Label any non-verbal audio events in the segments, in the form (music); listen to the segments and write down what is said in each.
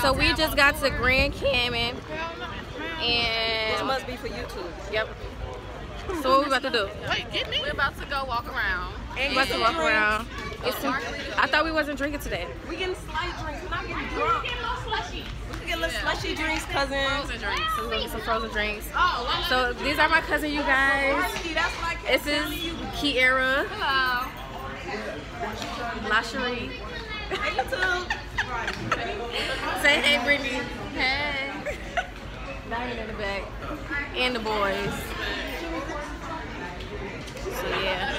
so we just got to Grand Cayman, This and must be for YouTube. yep. So what we about to do? Wait, get me. We're about to go walk around. And We about to walk around. It's I thought we wasn't drinking today. We getting slight drinks. We're not getting drunk. We can get little slushy drinks, cousin. Frozen drinks. So we're gonna get some frozen drinks. Oh, So these are my cousin, you guys. Marcy, that's what I kept This is telling. Kiera, hello. Lasherie. Hey, YouTube. Say hey, Brittany. Hey. Diamond in the back. And the boys. So yeah.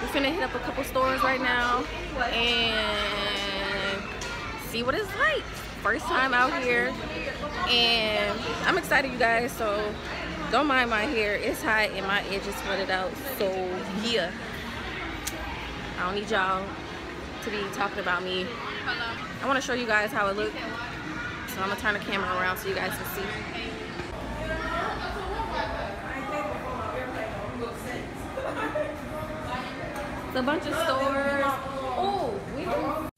We're finna hit up a couple stores right now and see what it's like. First time out here. And I'm excited you guys, so don't mind my hair. It's hot and my edges flooded out. So yeah. I don't need y'all to be talking about me I want to show you guys how it looks. So I'm gonna turn the camera around so you guys can see. It's a bunch of stores. Oh,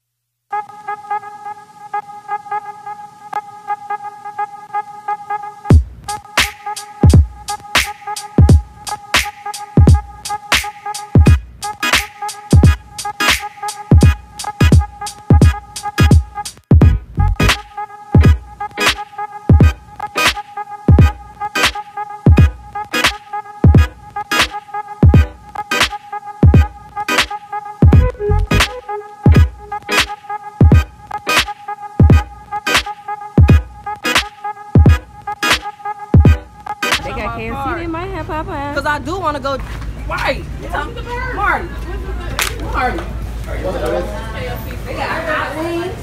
we they got KFC. They might have Popeyes. Cause I do want to go. Right. Marty. Marty. They got hot wings.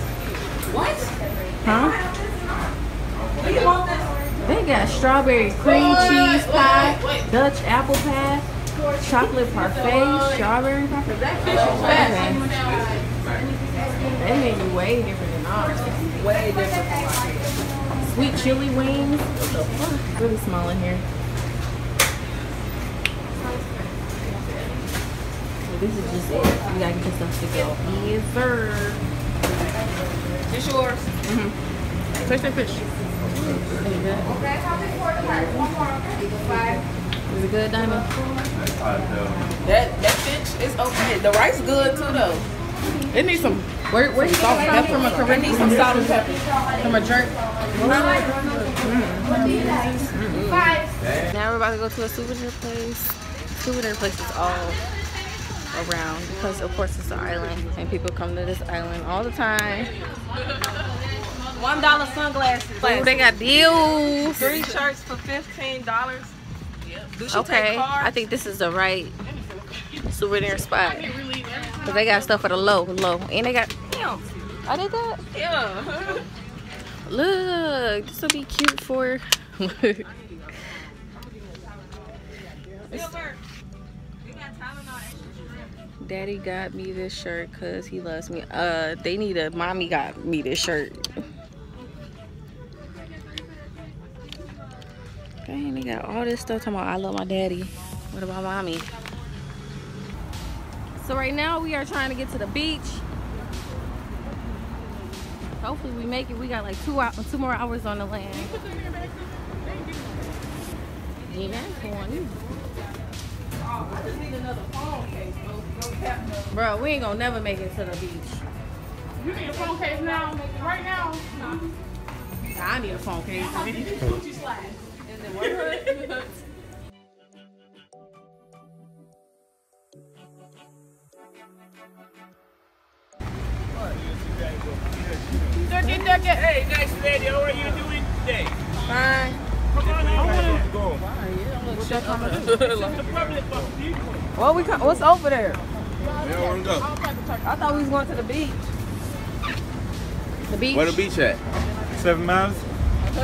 What? Huh? Do you want this? They got strawberry cream cheese pie, Dutch apple pie, chocolate parfait, strawberry parfait. That fish is fast. That made me way different than ours. Way different from my kids. Sweet chili wings. Really small in here. So this is just it. You gotta get your stuff to go. Yes, sir. It's yours. Mm-hmm. Taste that fish. Is it good? Is it good, Diamond? That that fish is okay. The rice good too though. It needs some. Where where you Salt and get pepper. from a I Caribbean? need some salt and pepper. From a jerk. Now we're about to go to a souvenir place. Souvenir places all around because of course it's an island and people come to this island all the time. One dollar sunglasses. Ooh, they got deals. Three shirts for fifteen dollars. Okay. I think this is the right souvenir spot. Cause they got stuff for the low, low, and they got. Damn. I did that. Yeah. (laughs) Look, this will be cute for. Daddy got me this shirt because he loves me. Uh, they need a mommy got me this shirt. Dang, they got all this stuff talking about I love my daddy. What about mommy? So right now we are trying to get to the beach. Hopefully we make it. We got like two hours, two more hours on the land. Yeah, that's one. Oh, I just need another phone case. No, no cap, no. Bro, we ain't gonna never make it to the beach. You need a phone case now? Right now? I need a phone case. (laughs) it. Hey, nice lady, how are you doing today? Fine. Come on, I want to go. What's your comment? This is the public bus. You- What we? co- What's over there? Yeah, where we go? I thought we was going to the beach. The beach. Where the beach at? Seven miles.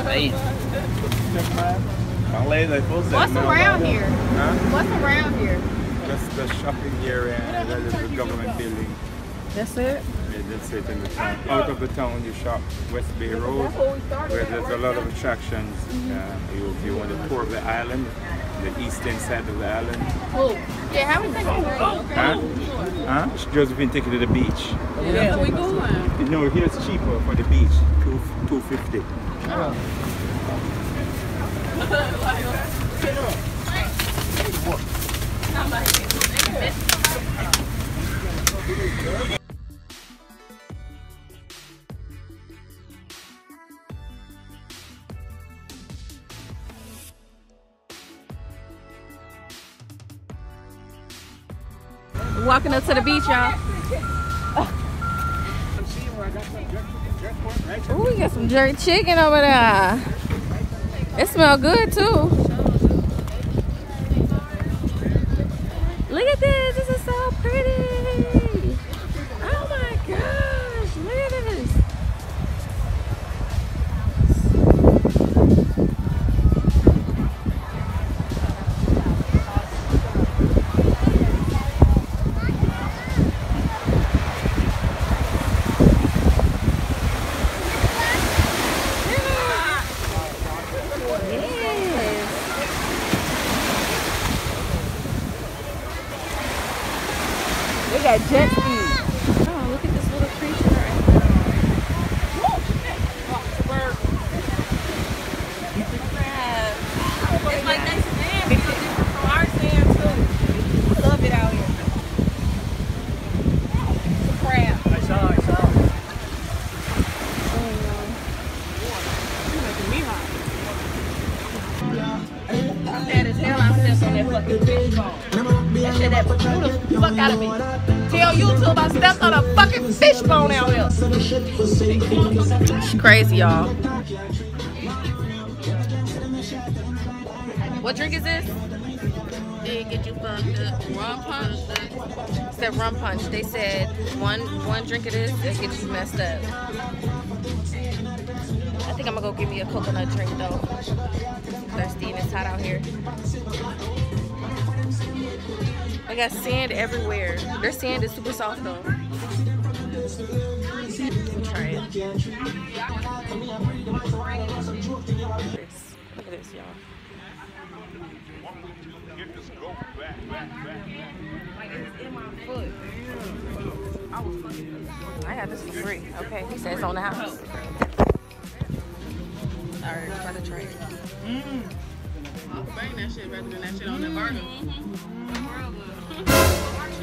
Eight. Seven miles. My lady, like full seven What's miles. around here? Huh? What's around here? Just the shopping area and that is the government building. That's it. Yeah, it in the town. Out of the town, you shop West Bay Road, where we started. where there's a lot of attractions. Uh, you, if you want to tour the island, the eastern side of the island. Oh, yeah, how we think Huh? Huh? Josephine take you to the beach. Yeah, we going. You know, here it's cheaper for the beach. Two two fifty. (laughs) Walking up to the beach, y'all. Ooh, we got some jerk chicken over there. It smell good too. Out of me. Tell YouTube I stepped on a fucking fishbone out here. It's crazy, y'all. What drink is this? They get you fucked up. Rum punch. It said rum punch. They said one one drink of this that gets you messed up. I think I'm gonna go get me a coconut drink though. Thirsty and it's hot out here. I got sand everywhere. Their sand is super soft though. Try it. Look at this, y'all. I got this for free. Okay, he says on the house. Alright, try to try it. I'll bang that shit better than that shit on the burger. Mm-hmm.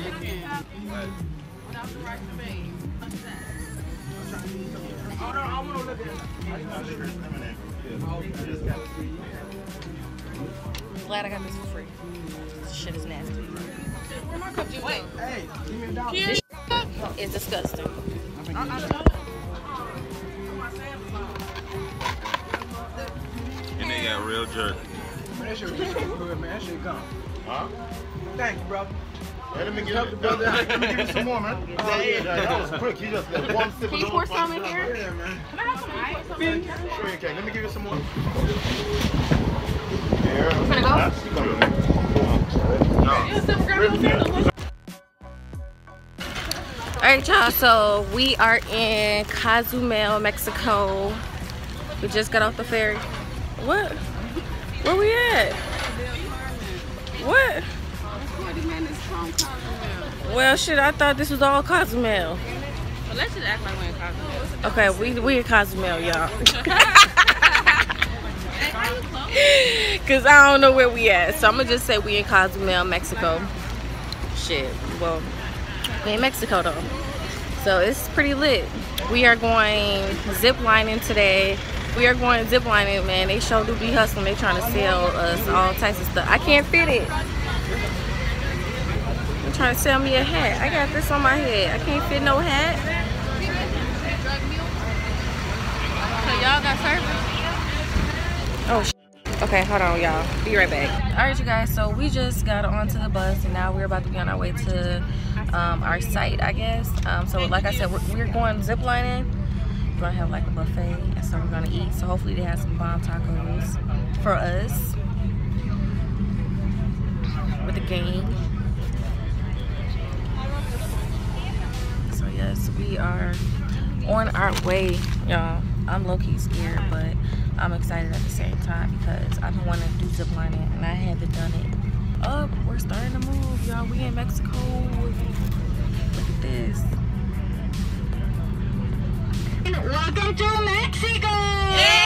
Chicken. Without the rice and beans. Glad I got this for free. This shit is nasty. Where my cup juice Wait. This is disgusting. Uh-uh. And they got real jerk. That shit was good, man. That shit gone. Huh? Thank you, brother. Hey, let me get Help the brother out. Let me give you some more, man. (laughs) Oh, yeah, that was quick. You just got one sip Can you of pour those some in here? Yeah, man. Sure you can. Let me give you some more. Finna go? That's good. No. All right, y'all. So we are in Cozumel, Mexico. We just got off the ferry. What? Where we at? What? 40 minutes from Cozumel. Well, shit. I thought this was all Cozumel. Well, let's just act like we're in Cozumel. Okay, we we in Cozumel, y'all. (laughs) Cause I don't know where we at, so I'm gonna just say we in Cozumel, Mexico. Shit. Well, we in Mexico though, so it's pretty lit. We are going zip lining today. We are going zip lining, man. They sure do be hustling. They trying to sell us all types of stuff. I can't fit it. They're trying to sell me a hat. I got this on my head. I can't fit no hat. So y'all got service? Oh, sh- okay, hold on, y'all. Be right back. All right, you guys. So we just got onto the bus, and now we're about to be on our way to um, our site, I guess. Um, so, like I said, we're, we're going ziplining. We're gonna have like a buffet, and so we're gonna eat. So hopefully they have some bomb tacos for us with the gang. So yes, we are on our way, y'all. I'm low key scared, but I'm excited at the same time because I've been wanting to do zip lining and I haven't done it. Up, we're starting to move, y'all. We in Mexico. Look at this. Welcome to Mexico! Yeah,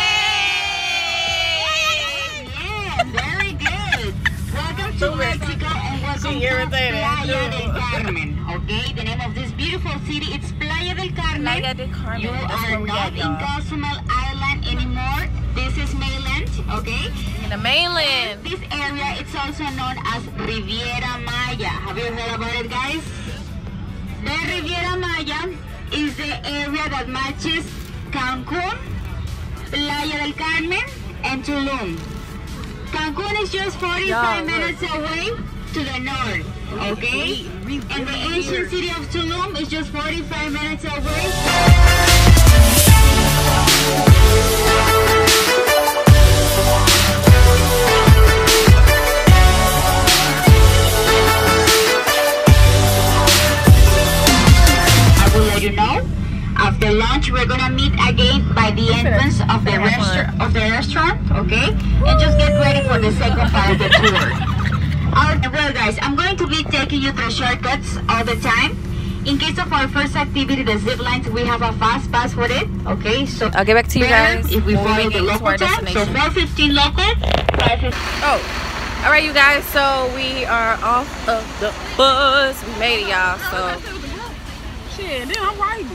very good. Welcome to Mexico and welcome to Playa del Carmen. Okay, the name of this beautiful city is Playa del Carmen. Playa del Carmen. You are not in. Cozumel Island anymore. This is mainland, okay? In the mainland. This area is also known as Riviera Maya. Have you heard about it, guys? The Riviera Maya is the area that matches Cancun, Playa del Carmen, and Tulum. Cancun is just 45 Yeah, minutes away to the north, okay? And the ancient city of Tulum is just 45 minutes away. After lunch, we're gonna meet again by the entrance of the restaurant. Of the restaurant, okay? And just get ready for the second part of the tour. (laughs) Alright, well, guys, I'm going to be taking you through shortcuts all the time. In case of our first activity, the zip lines, we have a fast pass for it. Okay, so I'll get back to you guys if we when follow make the it to local our time. So 415 local, 515. Oh, all right, you guys. So we are off of the bus. We made it, y'all. So Shit, then I'm riding.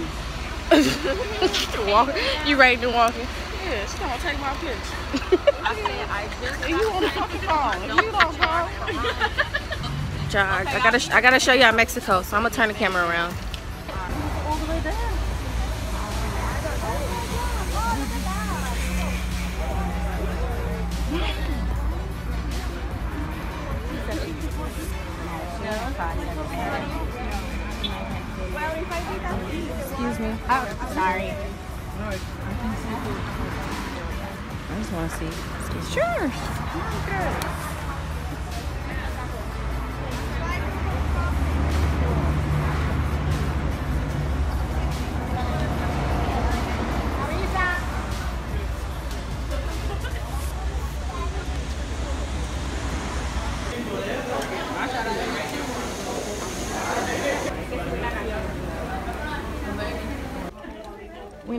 (laughs) walk. You ready to walk? Yeah, she gonna take my picture. (laughs) And you on the fucking phone. If you don't call. Charge. (laughs) I gotta. I gotta show y'all Mexico. So I'm gonna turn the camera around. Excuse me. Oh, sorry. I just want to see. Sure.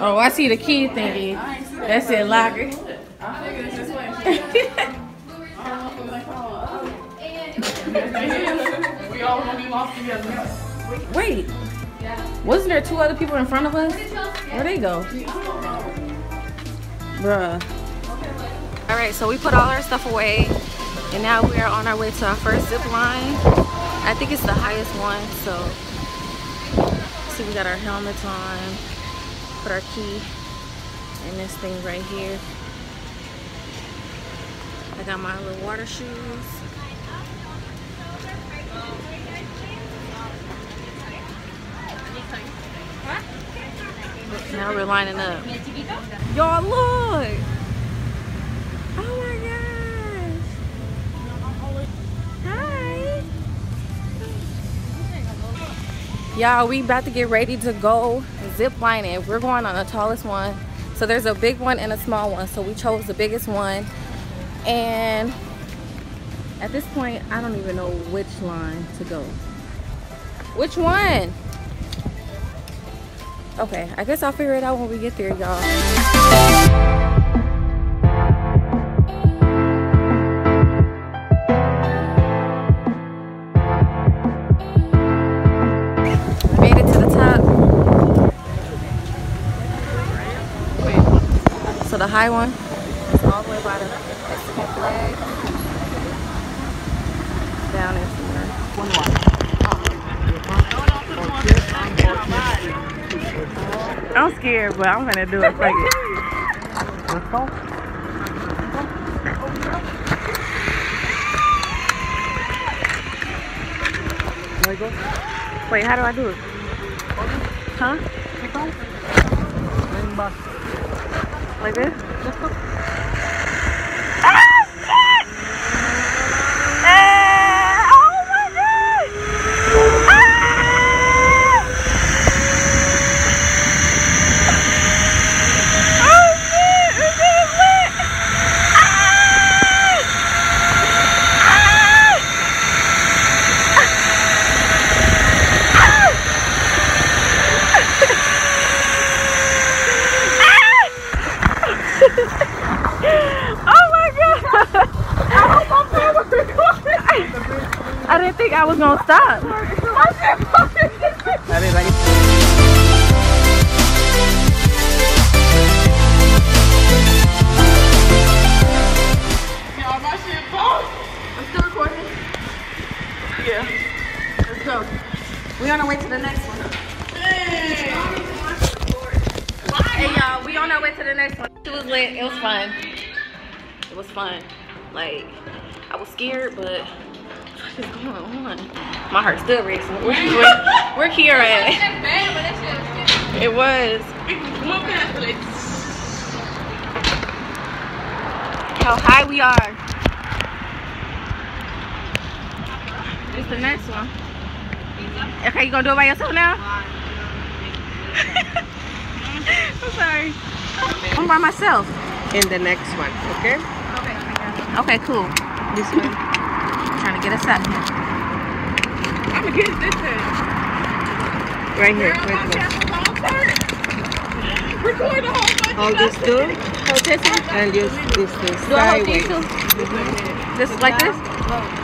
Oh, I see the key thingy. That's it, locker. Wait, wasn't there two other people in front of us? Where'd they go? Bruh. All right, so we put all our stuff away, and now we are on our way to our first zip line. I think it's the highest one, so see, we got our helmets on, put our key in this thing right here. I got my little water shoes. Now we're lining up. Y'all look! Oh my gosh! Hi! Y'all, we about to get ready to go zip lining. We're going on the tallest one. So there's a big one and a small one. So we chose the biggest one. And at this point, I don't even know which line to go. Which one? Okay, I guess I'll figure it out when we get there, y'all. High one is all the way by the Mexican flag. Down in here. I'm scared, but I'm gonna do it. Fuck it. Let's go. Wait, how do I do it? Huh? Like this? (laughs) think I was gonna stop. Dale, dale. Let's go. We on our way to the next one. Hey y'all, we on our way to the next one. It was lit. It was fun. It was fun. Like I was scared, but what is going on? My heart still racing. (laughs) Where, where, where Kiara at? It was. How high we are. It's the next one. Okay, you gonna do it by yourself now? (laughs) I'm sorry. I'm by myself. In the next one, okay? Okay, cool. This one. Trying to get us up. I'm gonna get this thing. Right here. Right here. Record the whole fucking Hold this too. Hold this one. And use this two. Do I hold these Sideways. two? This is like this?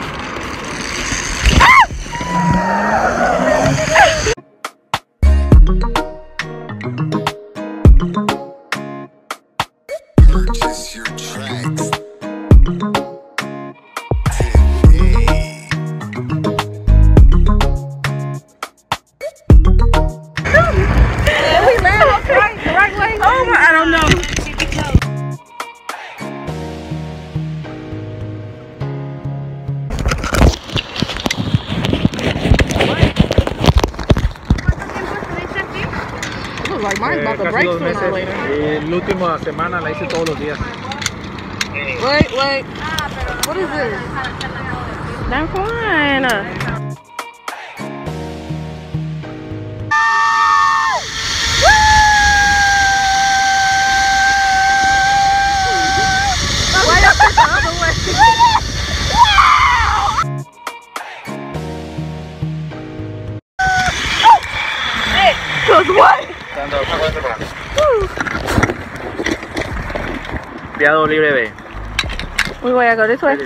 I go? This way?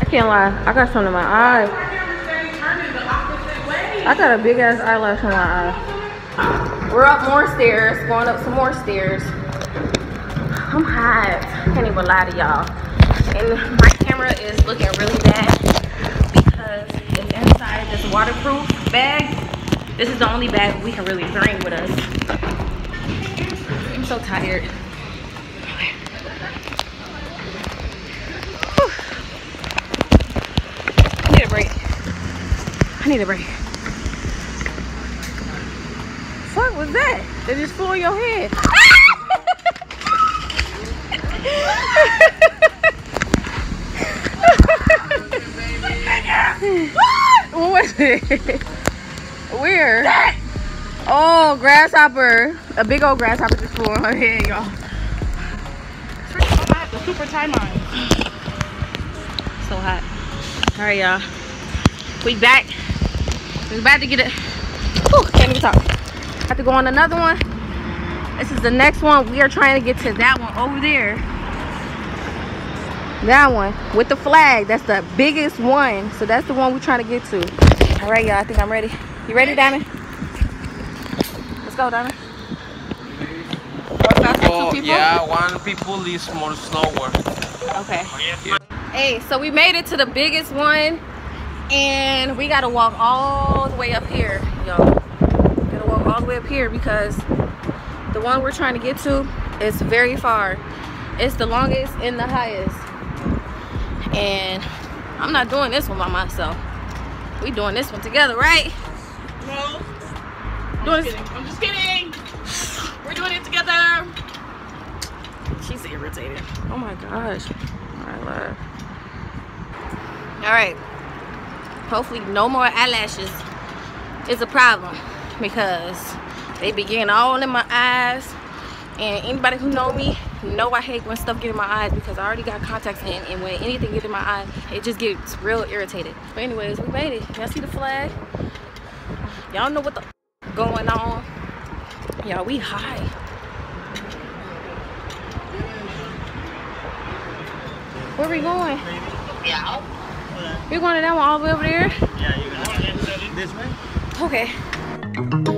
I can't lie. I got something in my eye. I got a big ass eyelash in my eye. We're up more stairs, going up some more stairs. I'm hot. Can't even lie to y'all. And my camera is looking really bad because it's inside this waterproof bag. This is the only bag we can really bring with us. I'm so tired. I need a break. I need a break. What was that? They just flew on your head. (laughs) (laughs) what was (laughs) it? Where? Oh, grasshopper. A big old grasshopper just flew on her head, y'all. The super time on. So hot. All right, y'all. We back. We about to get it. Whew, can't even talk. Have to go on another one. This is the next one. We are trying to get to that one over there. That one with the flag. That's the biggest one. So that's the one we're trying to get to. All right, y'all. I think I'm ready. You ready, Diamond? Let's go, Diamond. About two Oh, people? yeah, one people is more slower. Okay. Oh, hey, so we made it to the biggest one And we gotta walk all the way up here, y'all. Gotta walk all the way up here because the one we're trying to get to is very far. It's the longest and the highest. And I'm not doing this one by myself. We doing this one together, right? I'm just kidding. We're doing it together. She's irritated. Oh my gosh. Alright, love. Alright. Hopefully no more eyelashes is a problem because they be getting all in my eyes. And anybody who know me know I hate when stuff get in my eyes because I already got contacts in and when anything get in my eye, it just gets real irritated. But anyways, we made it. Y'all see the flag? Y'all know what the going on. Y'all, we high. Where we going? Yeah. We're going to that one all the way over there? Yeah, you gonna this way? Okay.